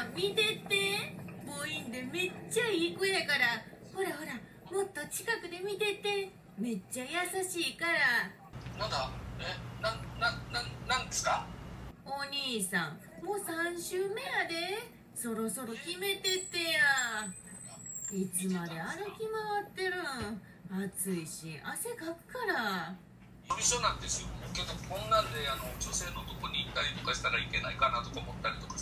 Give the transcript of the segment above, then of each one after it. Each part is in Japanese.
ら見てって。母音でめっちゃいい子やから。ほらほらもっと近くで見てって。めっちゃ優しいから。なんだ？え？なんなんなんなんですか？お兄さんもう3週目やで。そろそろ決めてってや。いつまで歩き回ってるん？暑いし汗かくから。呼びそうなんですよ。けどこんなんであの女性のとこに行ったりとかしたらいけないかなとか思ったりとか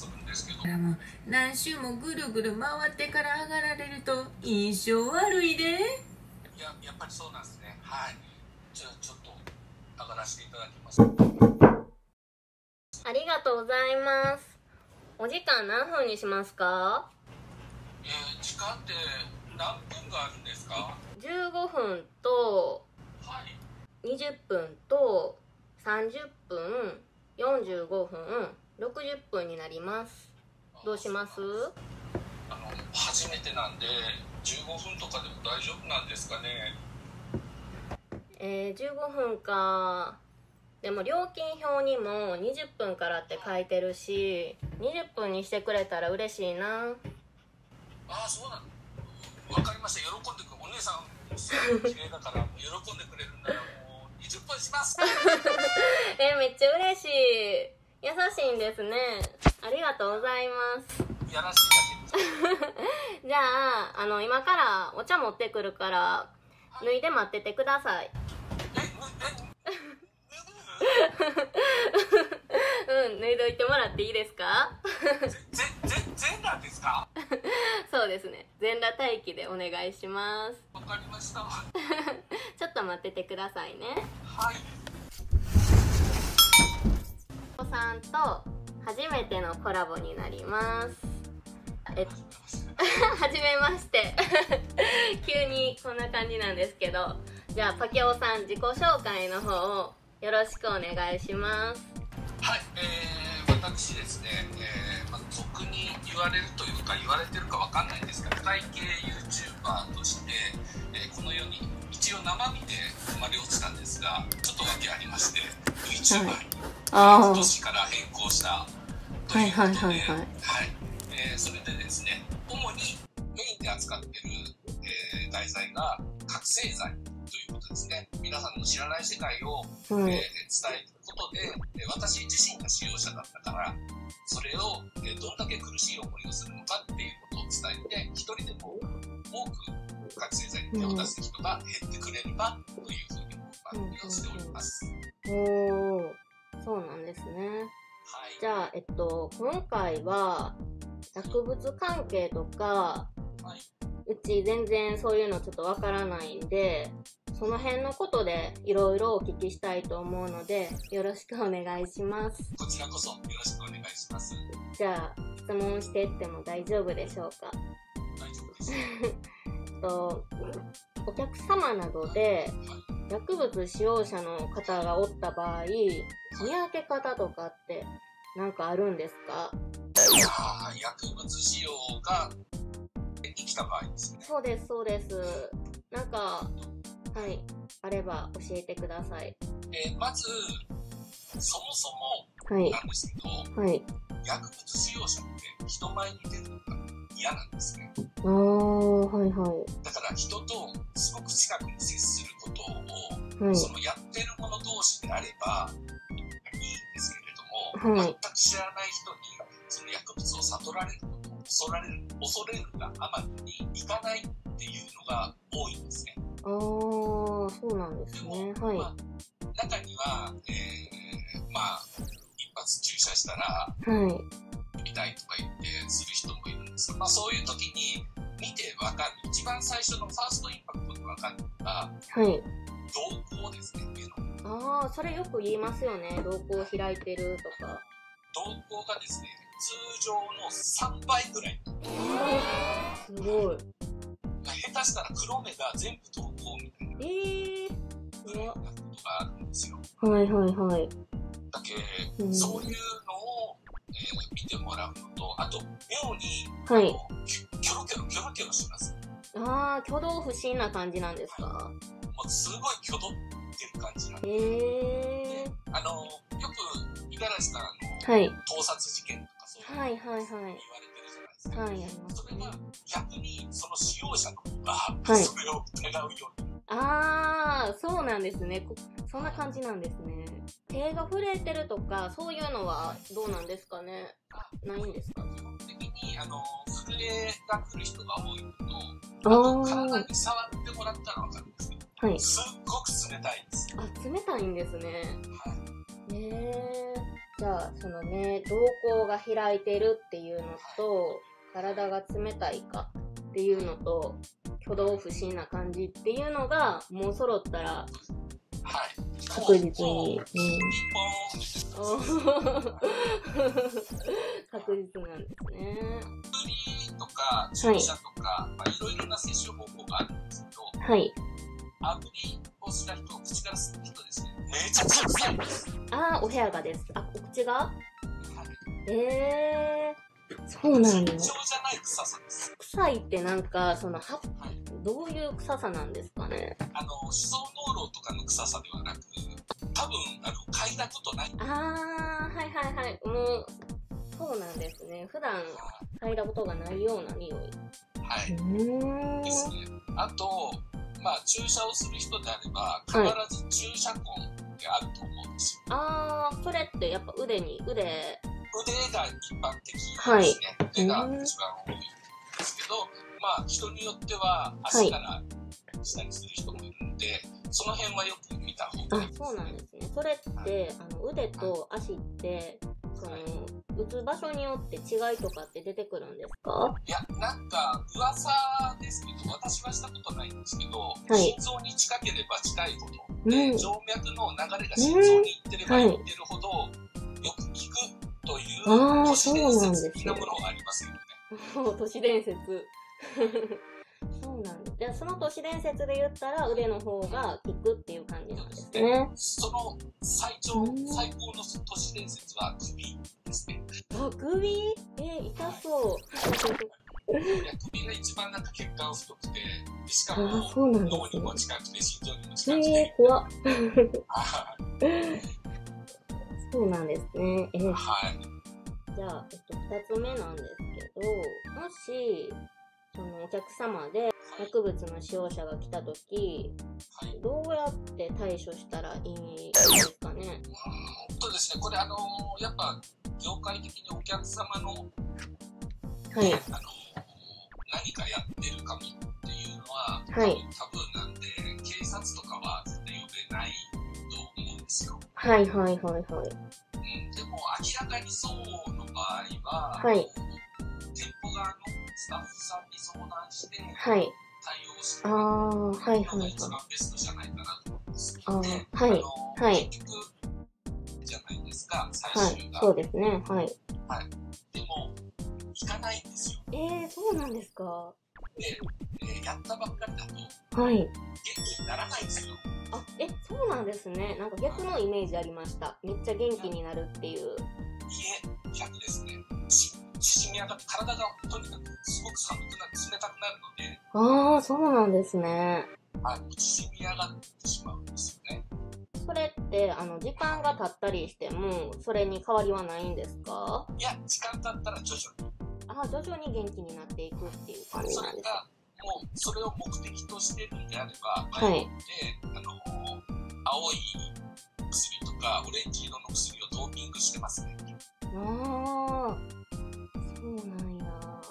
するんですけどほらもう何周もぐるぐる回ってから上がられると印象悪いでいややっぱりそうなんですねはいじゃあちょっと上がらせていただきますありがとうございます。お時間何分にしますか？えー、時間って何分があるんですか ?15 分とはい20分と30分、45分、60分になります。どうします？あの初めてなんで15分とかでも大丈夫なんですかね？えー、15分か。でも料金表にも20分からって書いてるし、20分にしてくれたら嬉しいな。ああそうなのわかりました喜んでくお姉さんすごい綺麗だから喜んでくれるんならもう20分します えー、めっちゃ嬉しい。優しいんですね。ありがとうございます。やらせていただきます じゃあ、あの、今からお茶持ってくるから、脱いで待っててください。ええ うん、脱いどいてもらっていいですか？全裸ですか？そうですね。全裸待機でお願いします。わかりましたはちょっと待っててくださいね。いお子さんと初めてのコラボになります。え、はじめまして。急にこんな感じなんですけど、じゃあ、パケオさん自己紹介の方をよろしくお願いします。はい、えー、私ですね、えーまあ、俗に言われるというか言われてるかわかんないんですが会計 YouTuber として、えーこの世に一応生身で生まれ落ちたんですがちょっと訳ありまして YouTuber に、あ今年からといはいはいはいはいえーそれでですね主にメインで扱ってる、えー題材が覚醒剤ということですね皆さんの知らない世界をはい。えー伝えることで、えー私自身が使用者だったからそれを、えーどんだけ苦しい思いをするのかっていうことを伝えて一人でも多く覚醒剤に手を出す人が減ってくれればというふうに番組をしております。おー、そうなんですね。はいじゃあ、えっと、今回は、薬物関係とか、はいうち全然そういうのちょっとわからないんで、その辺のことでいろいろお聞きしたいと思うので、よろしくお願いします。こちらこそよろしくお願いします。じゃあ、質問してっても大丈夫でしょうか？大丈夫です。と、お客様などで薬物使用者の方がおった場合、見分け方とかってなんかあるんですか？薬物使用が生きた場合ですね。そうです、そうです。なんか、はい、あれば教えてください。えーまず、そもそもはい、なんですけど、はい。薬物使用者って人前に出るのが嫌なんですね。あー、はいはだから人とすごく近くに接することを、い。はい。そのやってる者同士であればいいんですけれども、はい全く知らない人にその薬物を悟られることを恐られる恐れるがあまりに行かないっていうのが多いんですね。あー、そうなんですね。はい。まあ、中には、えーまあ、一発注射したらはい。痛いとか言ってする人もいるまあ、そういう時に見てわかる一番最初のファーストインパクトでわかるのがはい。瞳孔ですねあー、それよく言いますよね。瞳孔開いてるとか。瞳孔がですね通常の3倍ぐらいすごい。下手したら黒目が全部瞳孔みたいなえー。ぐらいなことがあるんですよはいはいはい。だけ、うんそういうにはい。キョロキョロキョロキョロしますあー、挙動不審な感じなんですか？もうすごい挙動ってる感じなんでえー。あのよく五十嵐さんのはい。盗撮事件とかそういうのはいはいはい言われてるじゃないですか。はい、ありますねそれが。逆にその使用者の方が、はいそれを疑うようにあー、そうなんですね。こそんな感じなんですね。手が震えてるとか、そういうのはどうなんですかねないんですか？基本的にあの震えが来る人が多いのと、あ体に触ってもらったらわかるんですけど、はい。すっごく冷たいんです。あ、冷たいんですね。はいへえ。じゃあ、そのね、瞳孔が開いてるっていうのと、体が冷たいかっていうのと、挙動不審な感じっていうのが、もう揃ったら、はい。確実にもうピンポーンっておー確実なんですね。薬とか注射とか、いまあ、いろいろな接種方法があるんですけど、はい。炙りをした人、口から吸う人ですね、めちゃくちゃ臭いんです。あー、お部屋がです。あ、お口が？はいえー、そうなんだ尋。常じゃない臭さです。臭いってなんか、その、は、はい。どういう臭さなんですかね？あの、思想濃炉とかの臭さではなく、多分、あの、嗅いだことない。あー、はいはいはい。もう、そうなんですね。普段嗅いだことがないような匂い。うはい。ですね。あと、まあ、注射をする人であれば、必ず注射痕があると思うんですよ。あー、それってやっぱ腕に、腕、腕が一般的ですね。腕がうん一番多いんですけど、まあ、人によっては足からしたりする人もいるんで、その辺はよく見た方がいいあ、そうなんですね。それって、あの、腕と足って、その、打つ場所によって違いとかって出てくるんですか？いや、なんか、噂ですけど、私はしたことないんですけど、い。心臓に近ければ近いほど、うん。で静脈の流れが心臓に行ってれば行ってるほど、よく効くという都市伝説的なものがありますよね。もう都市伝説。そうなんです。じゃあその都市伝説で言ったら腕の方が効くっていう感じなんですね。その最長うん、最高の都市伝説は首ですね。あ、首？えー、痛そう。いや首が一番なんか血管太くて、でしかあも脳にも近くて心臓にもえ近くて、ー、怖っ。はいそうなんですね。えー、はい。じゃあ、えっと、二つ目なんですけど、もし、そのお客様で薬物の使用者が来たとき、はい。どうやって対処したらいいですかね？うんとですね、これあのーやっぱ業界的にお客様の、はい。あのー何かやってるかもっていうのは、はい多分なんで、警察とかは絶対呼べないと思うんですよ。はいはいはいはい。うん、でも明らかにそうは、はい店舗側のスタッフさんに相談してはい。対応してああ、はいはいはい。一番ベストじゃないかなと思うんです。あーで、はいはい結局じゃないですか、最はい。終が。そうですね。はい。でも、行かないんですよ。えー、そうなんですか？で、えーやったばっかりだと、はい。元気にならないんですよ。あ、え、そうなんですね。なんか逆のイメージありました。めっちゃ元気になるっていう。いえ、逆ですね。し縮み上がって、体がとにかくすごく寒くなって冷たくなるので、ああ、そうなんですね。あの縮み上がってしまうんですよね。それって、あの、時間が経ったりしても、それに変わりはないんですか？いや、時間経ったら徐々に。ああ、徐々に元気になっていくっていう感じなんですか。それが、もう、それを目的としてるんであれば、はいあの、青い薬とか、オレンジ色の薬をドーピングしてますね。ああ、そうなんや。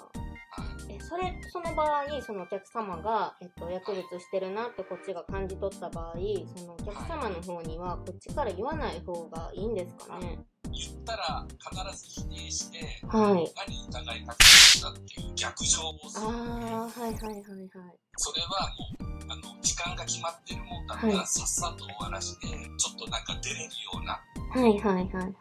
え、それ、その場合、そのお客様が、えっと、薬物してるなってこっちが感じ取った場合、そのお客様の方には、こっちから言わない方がいいんですかね？言ったら必ず否定して、はい。何疑いかけてるんだっていう逆上をすある。あ、はいはいはいはい。それはもう、あの、時間が決まってるもんだから、はいさっさと終わらして、ちょっとなんか出れるようなはいはいはいはい。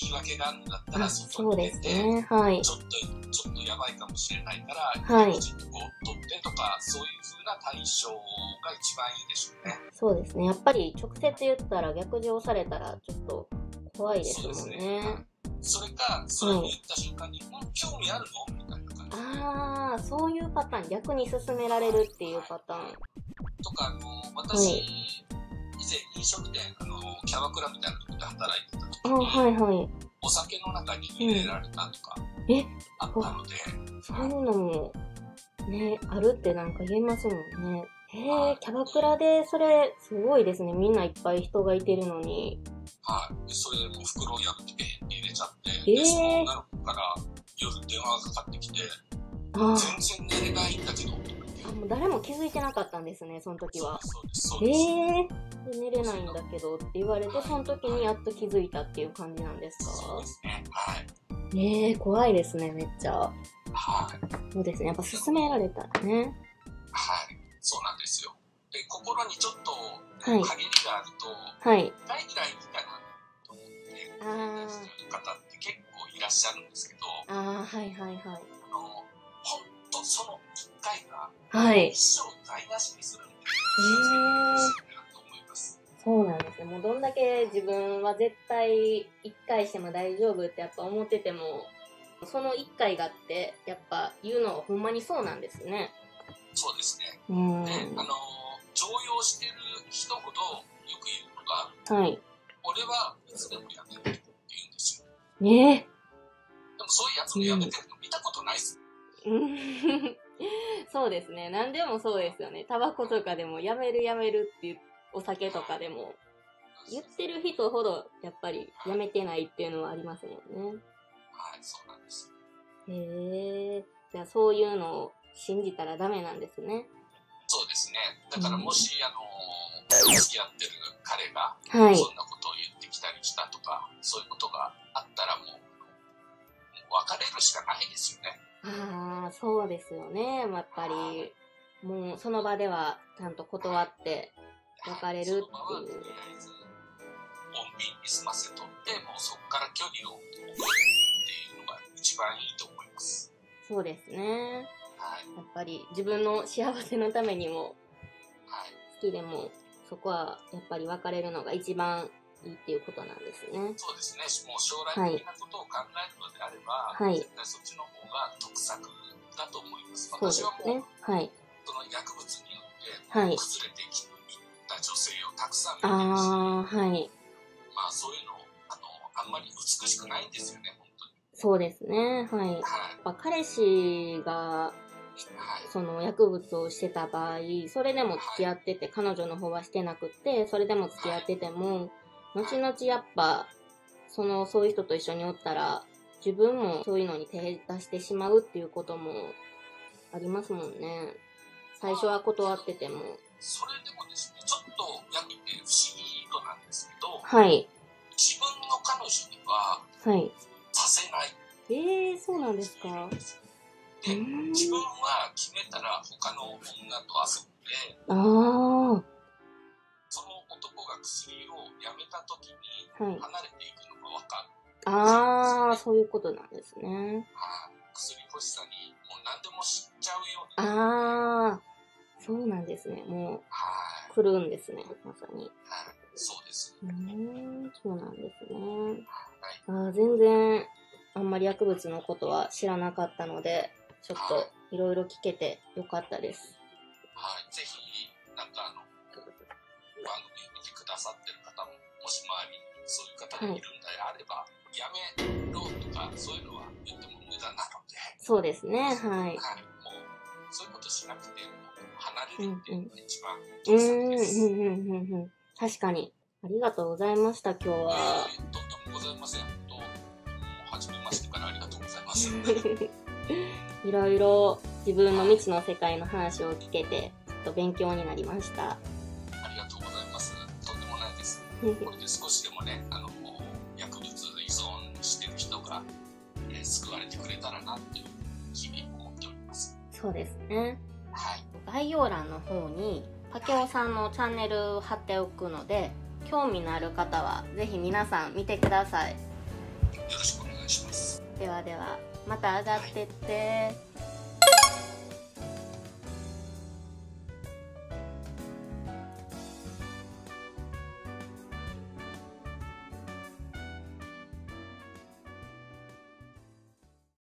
言い訳があるんだったら、あ、外そうですに出て、ね。はい。ちょっと、ちょっとやばいかもしれないから、はいちょっとこう、取ってとか、そういう風な対処が一番いいでしょうね。そうですね。やっぱり直接言ったら逆上されたらちょっと怖いですもんそうですねね。それか、それを言った瞬間に、うん、興味あるの？みたいな感じ。ああ、そういうパターン。逆に勧められるっていうパターン。とか、あの、は私、い以前飲食店、あの、キャバクラみたいなところで働いてた時あに、はいはい。お酒の中に入れられたとか、え？あったので、そういうのも、ね、あるってなんか言えますもんね。へえ、キャバクラで、それ、すごいですね。みんないっぱい人がいてるのに。はい。でそれでもう袋を破って入れちゃって、えーで、その女の子から夜電話がかかってきて、あ全然寝れないんだけど、あ、もう誰も気づいてなかったんですね、その時は。そうです、そうえで寝れないんだけどって言われて、その時にやっと気づいたっていう感じなんですか？そうですね。はい。ええ怖いですね、めっちゃ。はい。そうですね、やっぱ勧められたらね。はい。そうなんですよ。で、心にちょっと、はい限りがあると、はい。大嫌いみたいなと思って、あーそういう方って結構いらっしゃるんですけど、ああ、はいはいはい。あの、本当その一回がはい。一生台無しにするんで、えと思います。そうなんですね。もうどんだけ自分は絶対一回しても大丈夫ってやっぱ思ってても、その一回があって、やっぱ言うのはほんまにそうなんですね。そうん。で、あの、常用してる人ほどよく言うのが、はい。俺はいつでもやめるって言うんですよ。ねえ。でもそういうやつもやめてるの見たことないっす。うん そうですね。何でもそうですよね。タバコとかでもやめるやめるっていう、お酒とかでも、言ってる人ほどやっぱりやめてないっていうのはありますもんね。はい、そうなんです。へえ。じゃあそういうのを信じたらダメなんですね。ですね。だからもし、あの、付き合ってる彼が、はい。そんなことを言ってきたりしたとか、そういうことがあったらもう、もう別れるしかないですよね。ああ、そうですよね。やっぱり、もうその場ではちゃんと断って、別れるっていうとりあえず、穏便に済ませとって、もうそこから距離を置くっていうのが一番いいと思います。そうですね。はい。やっぱり自分の幸せのためにも、はい。好きでも、そこはやっぱり別れるのが一番いいっていうことなんですね。そうですね。もう将来的なことを考えるのであれば、はい絶対そっちの方が得策だと思います。そうです私はもう、ね。はい。その薬物によって、はい崩れてきた女性をたくさん見てはい。まあそういうの、あの、あんまり美しくないんですよね、本当に。そうですね。はい。やっはい。ぱ彼氏が、はい。その薬物をしてた場合、それでも付き合ってて、彼女の方はしてなくって、それでも付き合ってても、後々やっぱ、その、そういう人と一緒におったら、自分もそういうのに手出してしまうっていうこともありますもんね。最初は断ってても。それでもですね、ちょっとやって不思議となんですけど、はい。自分の彼女にははい。させないええー、そうなんですか？自分は決めたら他の女と遊んで、ああ、はその男が薬をやめた時にい。離れていくのが分かる。ああ、そういうことなんですね。はい薬欲しさにもう何でも知っちゃうような。ああ、そうなんですね。もはい。う、来るんですね。まさに。はい。そうです。うーん、そうなんですね。はい。あー全然、あんまり薬物のことは知らなかったので、ちょっといろいろ聞けてよかったです。はい。ぜひ、なんかあの、番組見てくださってる方も、もし周りにそういう方がいるんであれば、やめろとか、そういうのは言っても無駄なので、そうですね、はい。はい。もう、そういうことしなくて、も離れるっていうのが一番ういい策ーん、うん、うん、うん、うん。確かに。ありがとうございました、今日は。えーとんでもございません。本当、もう初めましてからありがとうございます。いろいろ自分の未知の世界の話を聞けて、ちょっと勉強になりました。ありがとうございます。とんでもないです。これで少しでもね、あの、薬物依存してる人が、えー救われてくれたらなっていう日々思っております。そうですね。はい。概要欄の方にパケオさんのチャンネル貼っておくので興味のある方はぜひ皆さん見てくださいよろしくお願いします。ではではまた上がってって。